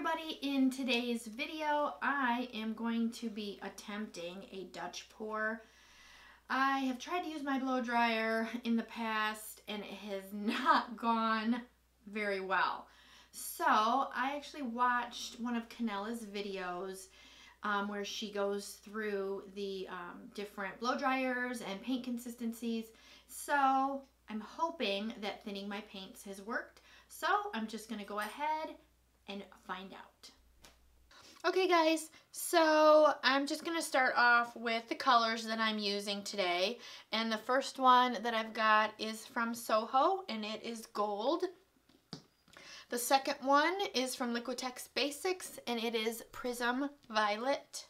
everybody, in today's video I am going to be attempting a Dutch pour. I have tried to use my blow dryer in the past and it has not gone very well. So I actually watched one of Canella's videos um, where she goes through the um, different blow dryers and paint consistencies. So I'm hoping that thinning my paints has worked. So I'm just going to go ahead and find out. Okay guys, so I'm just going to start off with the colors that I'm using today. And the first one that I've got is from Soho and it is gold. The second one is from Liquitex Basics and it is Prism Violet.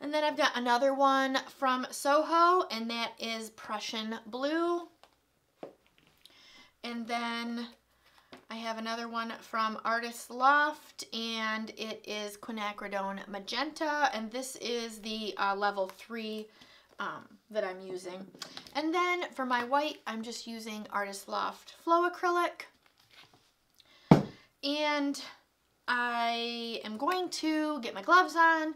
And then I've got another one from Soho and that is Prussian Blue. And then I have another one from Artist Loft, and it is quinacridone magenta, and this is the uh, level 3 um, that I'm using. And then for my white, I'm just using Artist Loft Flow Acrylic. And I am going to get my gloves on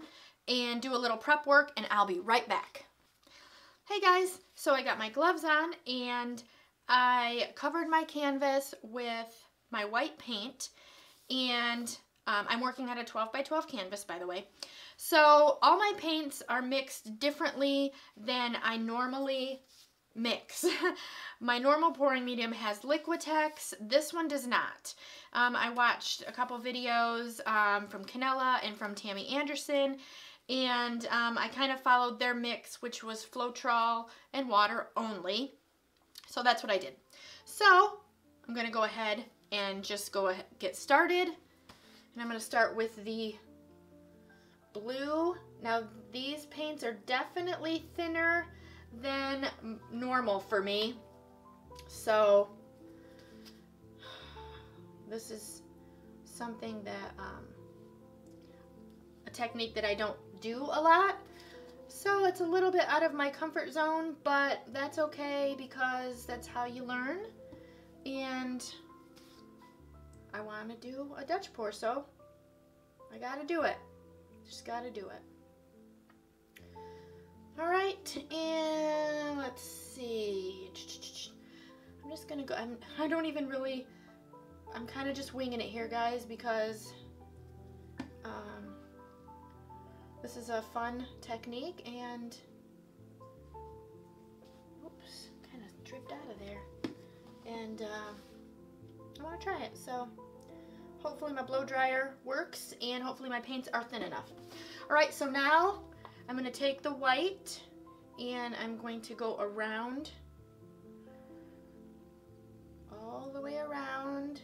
and do a little prep work, and I'll be right back. Hey guys, so I got my gloves on, and I covered my canvas with my white paint and um, I'm working on a 12 by 12 canvas by the way. So all my paints are mixed differently than I normally mix. my normal pouring medium has Liquitex. This one does not. Um, I watched a couple videos um, from Canella and from Tammy Anderson and um, I kind of followed their mix which was Floetrol and water only. So that's what I did. So I'm going to go ahead and just go ahead, get started. And I'm to start with the blue. Now these paints are definitely thinner than normal for me. So this is something that, um, a technique that I don't do a lot. So it's a little bit out of my comfort zone, but that's okay because that's how you learn. And I want to do a Dutch pour, so I got to do it. Just got to do it. All right, and let's see. I'm just gonna go. I'm. I don't even really. I'm kind of just winging it here, guys, because um, this is a fun technique, and oops, kind of dripped out of there, and. Uh, I want to try it. So hopefully my blow dryer works and hopefully my paints are thin enough. All right, so now I'm going to take the white and I'm going to go around all the way around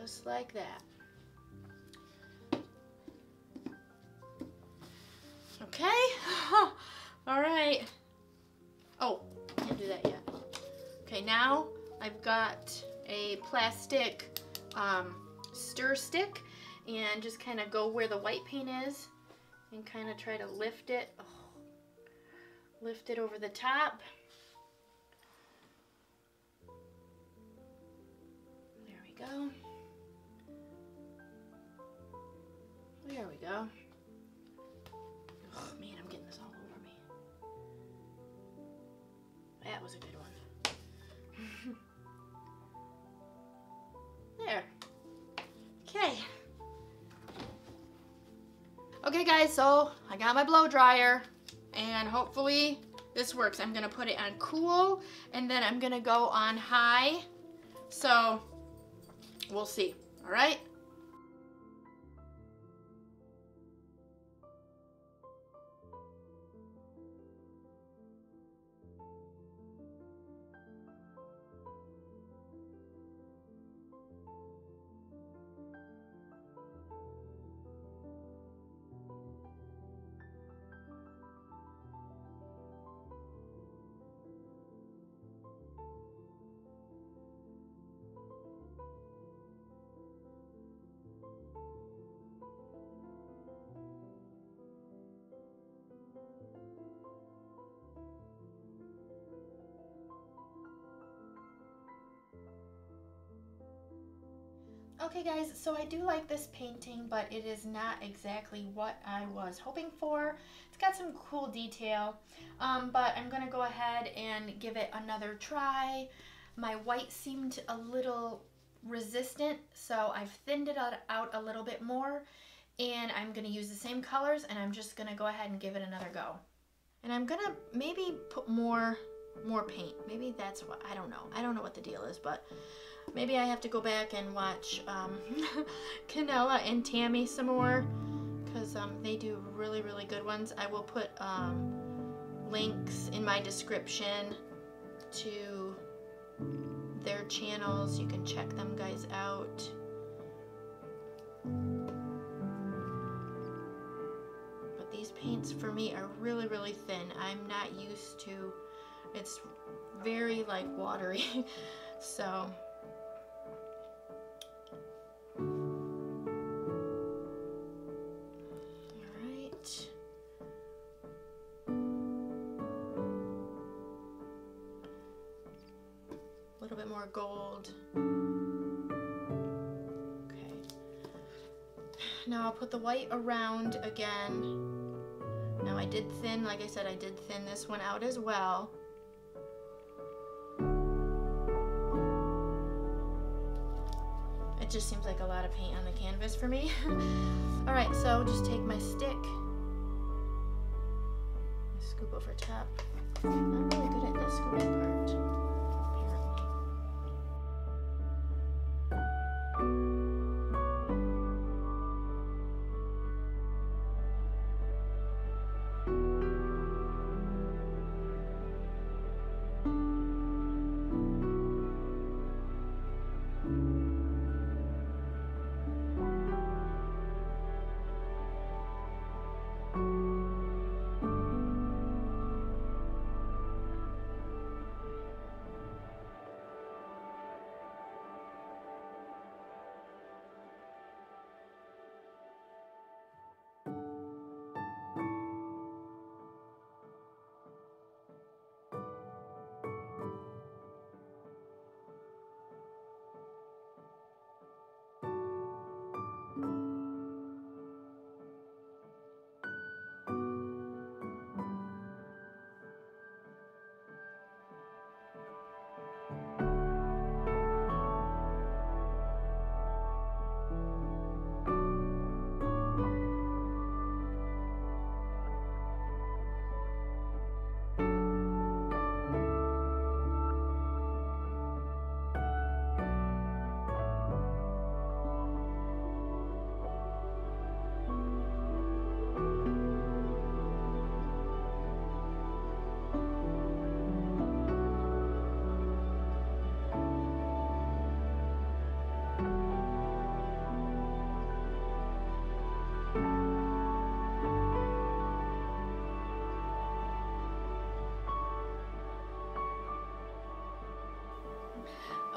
just like that. Okay, all right. Oh, can't do that yet. Okay, now I've got a plastic um, stir stick and just kind of go where the white paint is and kind of try to lift it, oh, lift it over the top. There we go. There we go. Okay guys, so I got my blow dryer and hopefully this works. I'm gonna put it on cool and then I'm gonna go on high. So we'll see, all right? Okay guys, so I do like this painting, but it is not exactly what I was hoping for. It's got some cool detail, um, but I'm going to go ahead and give it another try. My white seemed a little resistant, so I've thinned it out a little bit more, and I'm going to use the same colors, and I'm just going to go ahead and give it another go. And I'm going to maybe put more more paint. Maybe that's what, I don't know. I don't know what the deal is, but maybe I have to go back and watch um, Canella and Tammy some more because um, they do really, really good ones. I will put um, links in my description to their channels. You can check them guys out. But these paints for me are really, really thin. I'm not used to it's very like watery. so little bit more gold. Okay. Now I'll put the white around again. Now I did thin, like I said, I did thin this one out as well. It just seems like a lot of paint on the canvas for me. All right, so just take my stick, scoop over top. I'm not really good at the scooping part.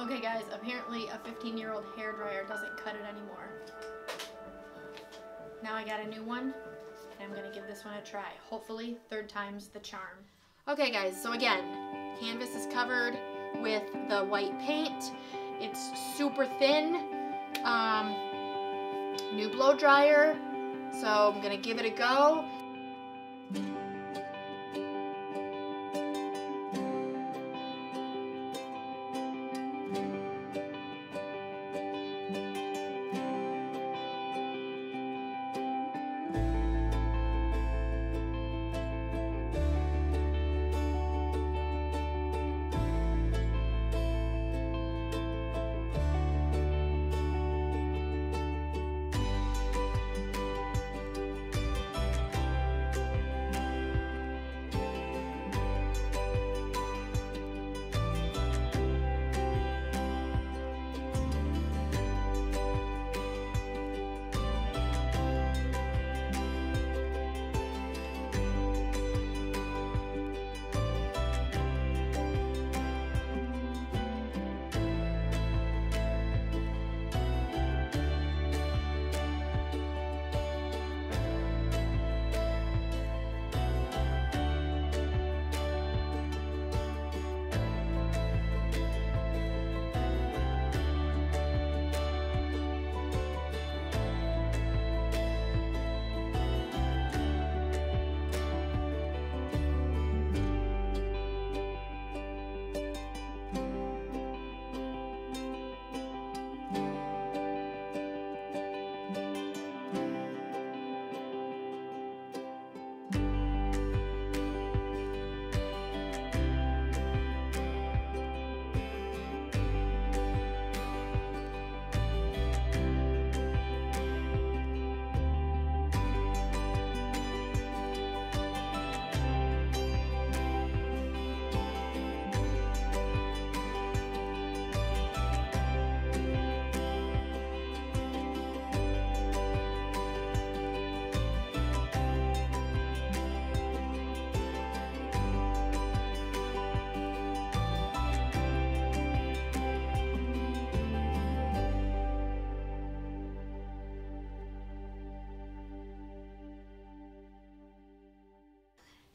Okay guys, apparently a 15 year old hair dryer doesn't cut it anymore. Now I got a new one and I'm gonna give this one a try. Hopefully third time's the charm. Okay guys, so again, canvas is covered with the white paint. It's super thin. Um, new blow dryer. So I'm gonna give it a go.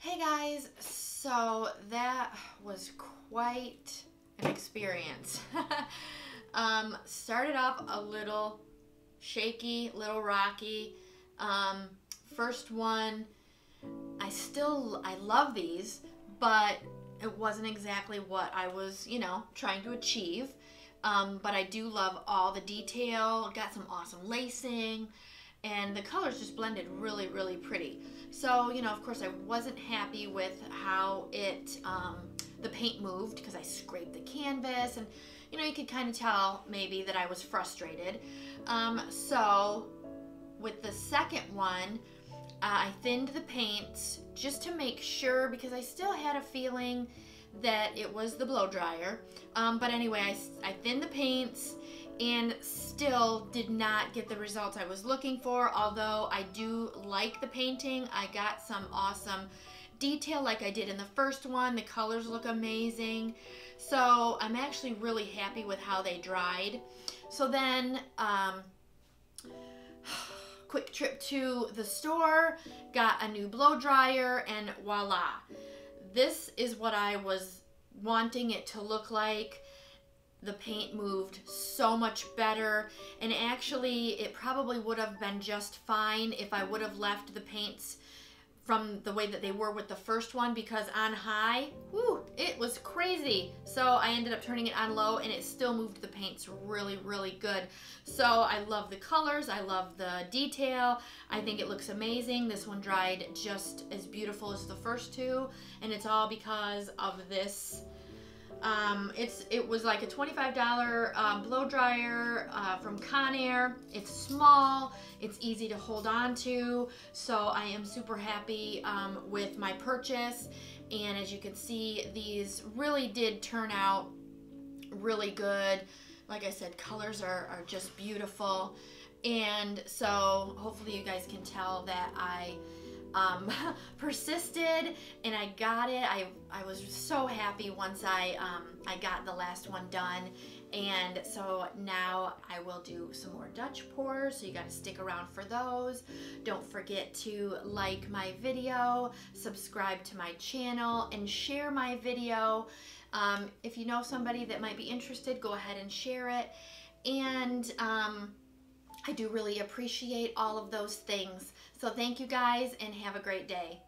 Hey guys, so that was quite an experience. um, started off a little shaky, little rocky. Um, first one, I still, I love these, but it wasn't exactly what I was, you know, trying to achieve. Um, but I do love all the detail, got some awesome lacing, and the colors just blended really, really pretty. So, you know, of course I wasn't happy with how it, um, the paint moved because I scraped the canvas and, you know, you could kind of tell maybe that I was frustrated. Um, so with the second one, uh, I thinned the paint just to make sure because I still had a feeling that it was the blow dryer. Um, but anyway, I, I thinned the paints and still did not get the results I was looking for. Although I do like the painting, I got some awesome detail like I did in the first one. The colors look amazing. So I'm actually really happy with how they dried. So then, um, quick trip to the store, got a new blow dryer, and voila. This is what I was wanting it to look like the paint moved so much better and actually it probably would have been just fine if I would have left the paints from the way that they were with the first one because on high, whew, it was crazy. So I ended up turning it on low and it still moved the paints really, really good. So I love the colors, I love the detail. I think it looks amazing. This one dried just as beautiful as the first two and it's all because of this um, it's It was like a $25 um, blow dryer uh, from Conair. It's small, it's easy to hold on to, so I am super happy um, with my purchase. And as you can see, these really did turn out really good. Like I said, colors are, are just beautiful. And so hopefully you guys can tell that I um, persisted and I got it. I, I was so happy once I, um, I got the last one done. And so now I will do some more Dutch pours, so you got to stick around for those. Don't forget to like my video, subscribe to my channel, and share my video. Um, if you know somebody that might be interested, go ahead and share it. And um, I do really appreciate all of those things. So thank you guys and have a great day.